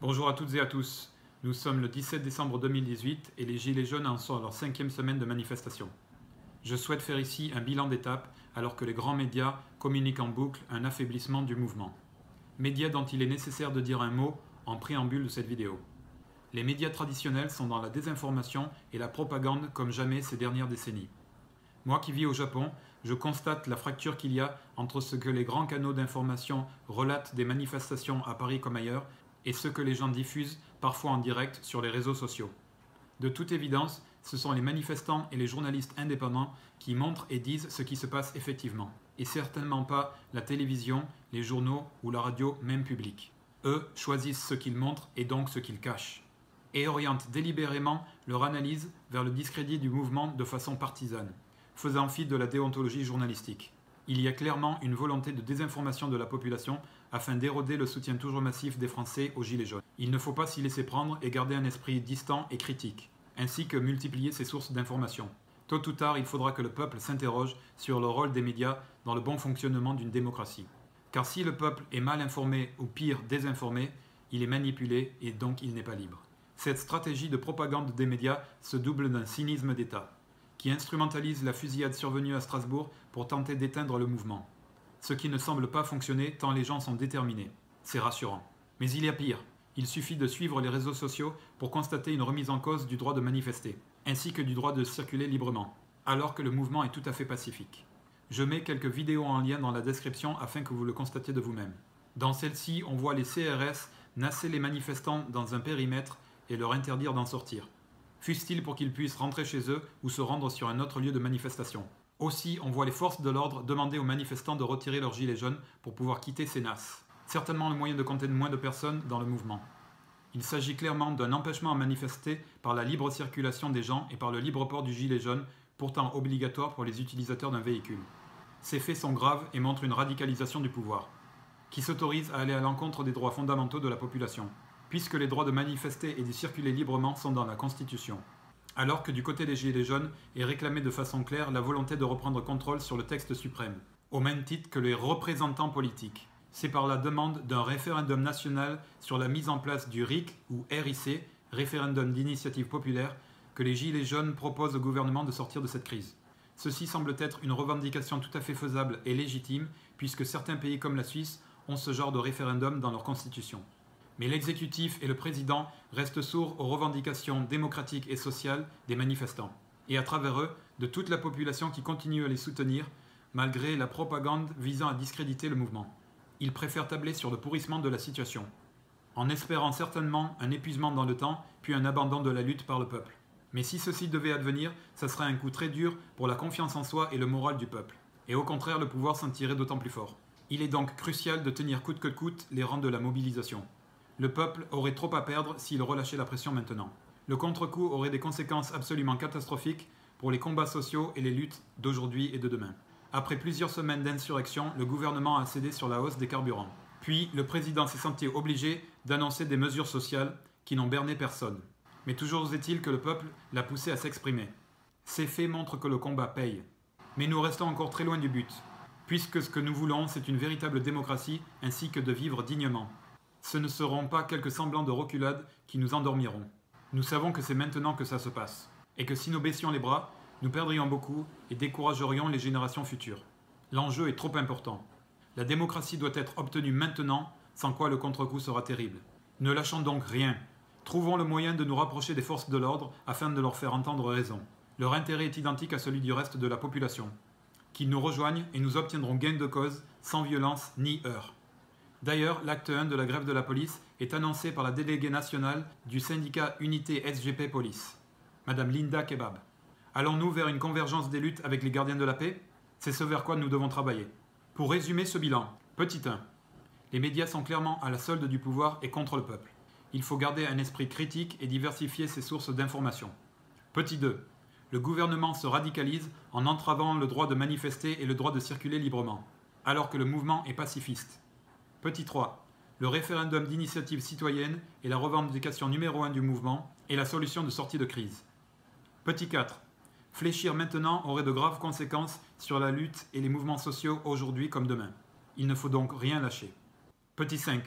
Bonjour à toutes et à tous. Nous sommes le 17 décembre 2018 et les Gilets jaunes en sont à leur cinquième semaine de manifestation. Je souhaite faire ici un bilan d'étape alors que les grands médias communiquent en boucle un affaiblissement du mouvement. Médias dont il est nécessaire de dire un mot en préambule de cette vidéo. Les médias traditionnels sont dans la désinformation et la propagande comme jamais ces dernières décennies. Moi qui vis au Japon, je constate la fracture qu'il y a entre ce que les grands canaux d'information relatent des manifestations à Paris comme ailleurs et ce que les gens diffusent, parfois en direct, sur les réseaux sociaux. De toute évidence, ce sont les manifestants et les journalistes indépendants qui montrent et disent ce qui se passe effectivement, et certainement pas la télévision, les journaux ou la radio même publique. Eux choisissent ce qu'ils montrent et donc ce qu'ils cachent, et orientent délibérément leur analyse vers le discrédit du mouvement de façon partisane, faisant fi de la déontologie journalistique il y a clairement une volonté de désinformation de la population afin d'éroder le soutien toujours massif des Français aux Gilets jaunes. Il ne faut pas s'y laisser prendre et garder un esprit distant et critique, ainsi que multiplier ses sources d'information. Tôt ou tard, il faudra que le peuple s'interroge sur le rôle des médias dans le bon fonctionnement d'une démocratie. Car si le peuple est mal informé ou pire désinformé, il est manipulé et donc il n'est pas libre. Cette stratégie de propagande des médias se double d'un cynisme d'État qui instrumentalise la fusillade survenue à Strasbourg pour tenter d'éteindre le mouvement. Ce qui ne semble pas fonctionner tant les gens sont déterminés. C'est rassurant. Mais il y a pire. Il suffit de suivre les réseaux sociaux pour constater une remise en cause du droit de manifester, ainsi que du droit de circuler librement, alors que le mouvement est tout à fait pacifique. Je mets quelques vidéos en lien dans la description afin que vous le constatiez de vous-même. Dans celle-ci, on voit les CRS nasser les manifestants dans un périmètre et leur interdire d'en sortir fût-il pour qu'ils puissent rentrer chez eux ou se rendre sur un autre lieu de manifestation. Aussi, on voit les forces de l'ordre demander aux manifestants de retirer leurs gilets jaunes pour pouvoir quitter ces nasses. Certainement le moyen de compter moins de personnes dans le mouvement. Il s'agit clairement d'un empêchement à manifester par la libre circulation des gens et par le libre port du gilet jaune, pourtant obligatoire pour les utilisateurs d'un véhicule. Ces faits sont graves et montrent une radicalisation du pouvoir, qui s'autorise à aller à l'encontre des droits fondamentaux de la population puisque les droits de manifester et de circuler librement sont dans la Constitution. Alors que du côté des Gilets jaunes est réclamée de façon claire la volonté de reprendre contrôle sur le texte suprême, au même titre que les représentants politiques. C'est par la demande d'un référendum national sur la mise en place du RIC ou RIC, référendum d'initiative populaire, que les Gilets jaunes proposent au gouvernement de sortir de cette crise. Ceci semble être une revendication tout à fait faisable et légitime, puisque certains pays comme la Suisse ont ce genre de référendum dans leur constitution. Mais l'exécutif et le président restent sourds aux revendications démocratiques et sociales des manifestants, et à travers eux, de toute la population qui continue à les soutenir, malgré la propagande visant à discréditer le mouvement. Ils préfèrent tabler sur le pourrissement de la situation, en espérant certainement un épuisement dans le temps, puis un abandon de la lutte par le peuple. Mais si ceci devait advenir, ça serait un coup très dur pour la confiance en soi et le moral du peuple. Et au contraire, le pouvoir s'en tirer d'autant plus fort. Il est donc crucial de tenir coûte que coûte les rangs de la mobilisation. Le peuple aurait trop à perdre s'il relâchait la pression maintenant. Le contre-coup aurait des conséquences absolument catastrophiques pour les combats sociaux et les luttes d'aujourd'hui et de demain. Après plusieurs semaines d'insurrection, le gouvernement a cédé sur la hausse des carburants. Puis, le président s'est senti obligé d'annoncer des mesures sociales qui n'ont berné personne. Mais toujours est-il que le peuple l'a poussé à s'exprimer. Ces faits montrent que le combat paye. Mais nous restons encore très loin du but, puisque ce que nous voulons, c'est une véritable démocratie ainsi que de vivre dignement ce ne seront pas quelques semblants de reculade qui nous endormiront. Nous savons que c'est maintenant que ça se passe, et que si nous baissions les bras, nous perdrions beaucoup et découragerions les générations futures. L'enjeu est trop important. La démocratie doit être obtenue maintenant, sans quoi le contre-coup sera terrible. Ne lâchons donc rien. Trouvons le moyen de nous rapprocher des forces de l'ordre afin de leur faire entendre raison. Leur intérêt est identique à celui du reste de la population. Qu'ils nous rejoignent et nous obtiendrons gain de cause sans violence ni heurts. D'ailleurs, l'acte 1 de la grève de la police est annoncé par la déléguée nationale du syndicat Unité SGP Police, Madame Linda Kebab. Allons-nous vers une convergence des luttes avec les gardiens de la paix? C'est ce vers quoi nous devons travailler. Pour résumer ce bilan, petit 1. Les médias sont clairement à la solde du pouvoir et contre le peuple. Il faut garder un esprit critique et diversifier ses sources d'information. Petit 2. Le gouvernement se radicalise en entravant le droit de manifester et le droit de circuler librement, alors que le mouvement est pacifiste. Petit 3. Le référendum d'initiative citoyenne est la revendication numéro 1 du mouvement et la solution de sortie de crise. Petit 4. Fléchir maintenant aurait de graves conséquences sur la lutte et les mouvements sociaux aujourd'hui comme demain. Il ne faut donc rien lâcher. Petit 5.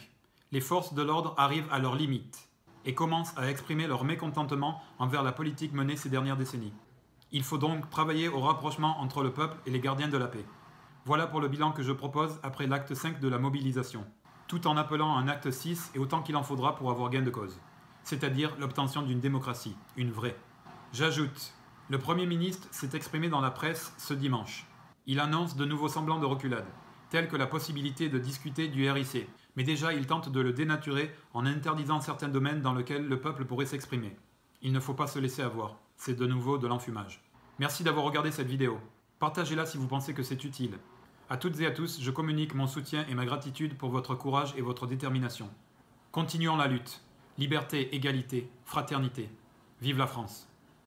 Les forces de l'ordre arrivent à leurs limites et commencent à exprimer leur mécontentement envers la politique menée ces dernières décennies. Il faut donc travailler au rapprochement entre le peuple et les gardiens de la paix. Voilà pour le bilan que je propose après l'acte 5 de la mobilisation, tout en appelant un acte 6 et autant qu'il en faudra pour avoir gain de cause, c'est-à-dire l'obtention d'une démocratie, une vraie. J'ajoute, le Premier ministre s'est exprimé dans la presse ce dimanche. Il annonce de nouveaux semblants de reculade, tels que la possibilité de discuter du RIC, mais déjà il tente de le dénaturer en interdisant certains domaines dans lesquels le peuple pourrait s'exprimer. Il ne faut pas se laisser avoir, c'est de nouveau de l'enfumage. Merci d'avoir regardé cette vidéo. Partagez-la si vous pensez que c'est utile. À toutes et à tous, je communique mon soutien et ma gratitude pour votre courage et votre détermination. Continuons la lutte. Liberté, égalité, fraternité. Vive la France.